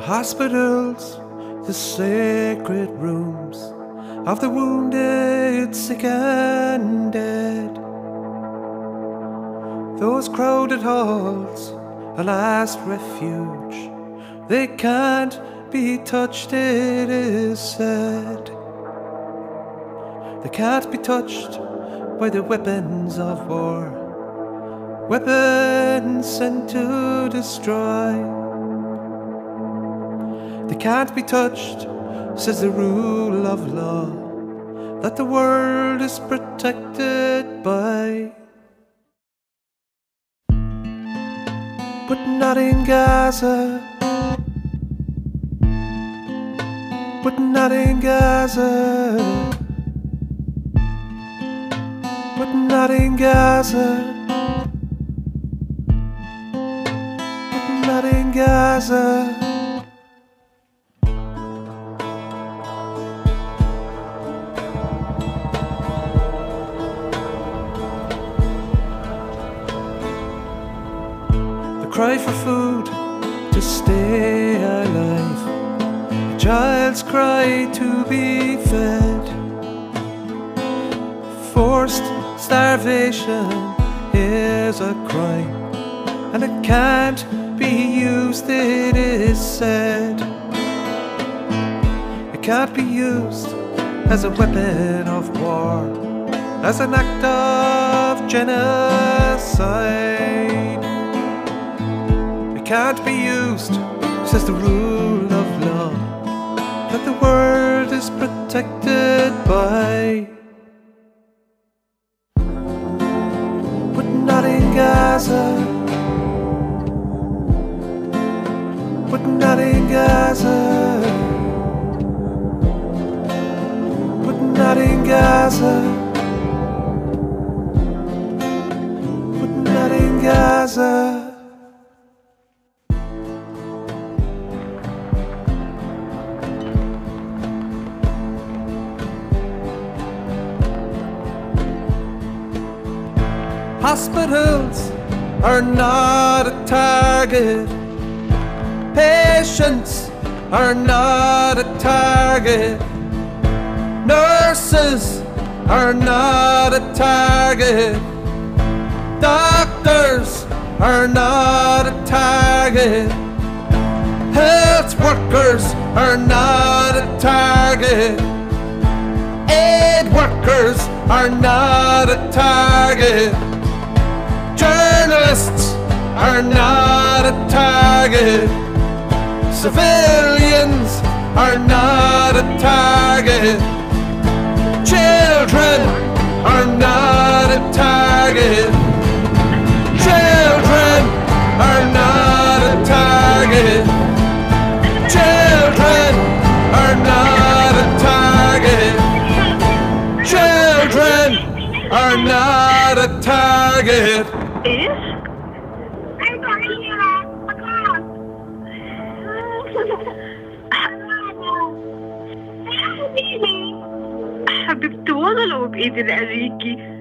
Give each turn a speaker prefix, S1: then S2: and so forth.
S1: hospitals, the sacred rooms of the wounded, sick, and dead. Those crowded halls, a last refuge, they can't be touched, it is said. They can't be touched by the weapons of war, weapons sent to destroy. They can't be touched, says the rule of law, that the world is protected by. But not in Gaza. But not in Gaza. But not in Gaza. But not in Gaza. Cry for food to stay alive. A child's cry to be fed. Forced starvation is a crime, and it can't be used, it is said. It can't be used as a weapon of war, as an act of genocide can't be used, says the rule of law, that the world is protected by. But not in Gaza. But not in Gaza. But not in Gaza. But not in Gaza. Hospitals are not a target. Patients are not a target. Nurses are not a target. Doctors are not a target. Health workers are not a target. Aid workers are not a target. Journalists are not a target. Civilians are not a target. Children are not a target. Children are not a target. Children are not a target. Children are not a target.
S2: إيش؟ حبيبتي والله لو بإيدي لأريكي